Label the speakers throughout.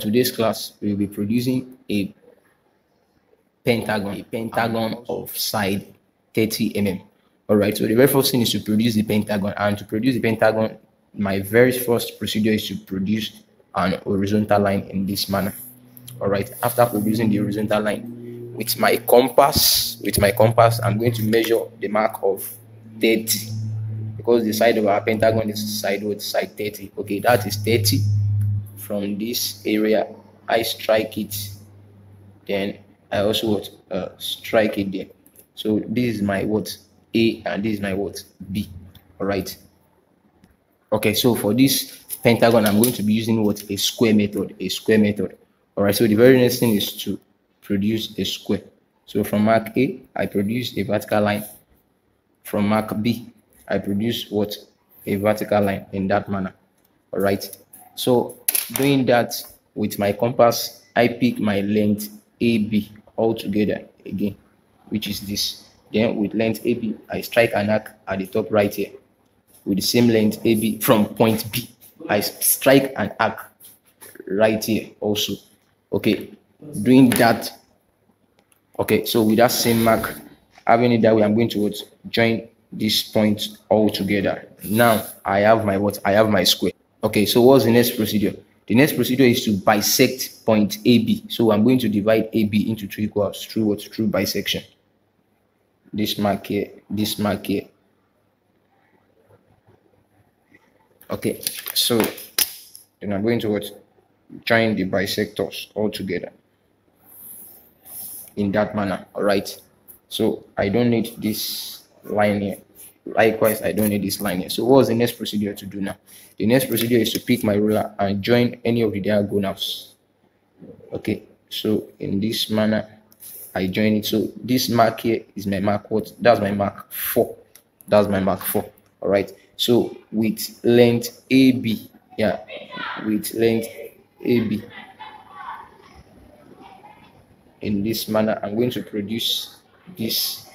Speaker 1: today's class, we will be producing a pentagon, a pentagon of side 30 mm. All right, so the very first thing is to produce the pentagon, and to produce the pentagon, my very first procedure is to produce an horizontal line in this manner. All right, after producing the horizontal line, with my compass, with my compass, I'm going to measure the mark of 30 because the side of our pentagon is side with side 30. Okay, that is 30 from this area. I strike it, then I also what uh, strike it there. So this is my what A and this is my what B. All right. Okay, so for this pentagon, I'm going to be using what a square method, a square method. All right. So the very next thing is to produce a square. So from mark A, I produce a vertical line. From mark B, I produce what a vertical line in that manner. All right. So doing that with my compass, I pick my length AB all together again, which is this. Then with length AB, I strike an arc at the top right here. With the same length AB from point B, I strike an arc right here also. Okay, doing that. Okay, so with that same mark, having it that way, I'm going to join this point all together. Now I have my what? I have my square. Okay, so what's the next procedure? The next procedure is to bisect point AB. So I'm going to divide AB into two equals through? Through bisection. This mark here, this mark here. Okay, so then I'm going to what? Join the bisectors all together in that manner. All right. So I don't need this line here. Likewise, I don't need this line here. So what's the next procedure to do now? The next procedure is to pick my ruler and join any of the diagonals. Okay, so in this manner, I join it. So this mark here is my mark what? That's my mark 4. That's my mark 4. All right. So with length AB, yeah, with length AB, in this manner, I'm going to produce this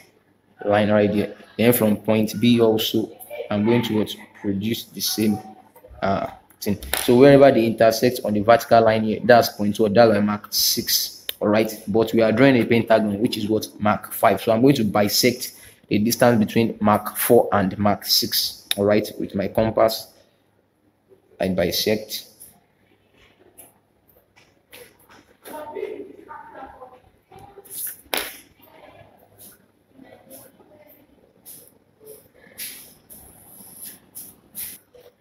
Speaker 1: line right here. Then from point B also, I'm going to produce the same uh, thing. So wherever they intersect on the vertical line here, that's point two, that's my mark six. All right, but we are drawing a pentagon, which is what mark five. So I'm going to bisect the distance between mark four and mark six. All right, with my compass, I bisect.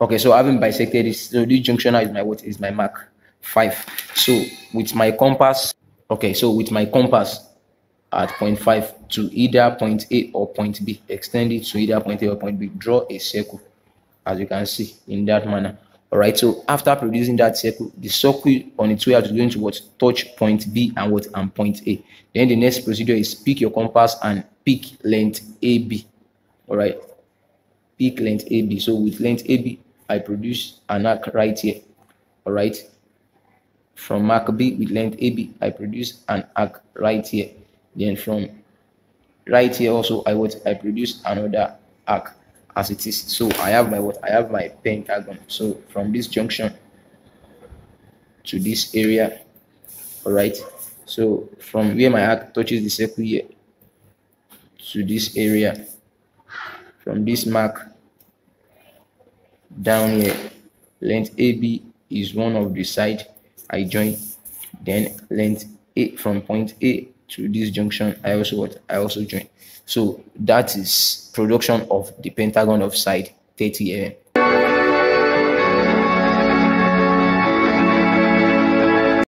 Speaker 1: Okay, so having bisected this, so this junction is my what is my mark five. So with my compass, okay, so with my compass at point five to either point A or point B, extend it to either point A or point B, draw a circle, as you can see in that manner. All right, so after producing that circle, the circle on its way out is going to what touch point B and what and point A. Then the next procedure is pick your compass and pick length AB. All right, pick length AB. So with length AB, I produce an arc right here. All right. From mark B with length AB, I produce an arc right here. Then from right here also, I what I produce another arc as it is. So I have my what I have my pentagon. So from this junction to this area, all right. So from where my arc touches the circle here to this area, from this mark down here length AB is one of the side I join. Then length A from point A to this junction I also what I also join. So that is production of the pentagon of side 30 mm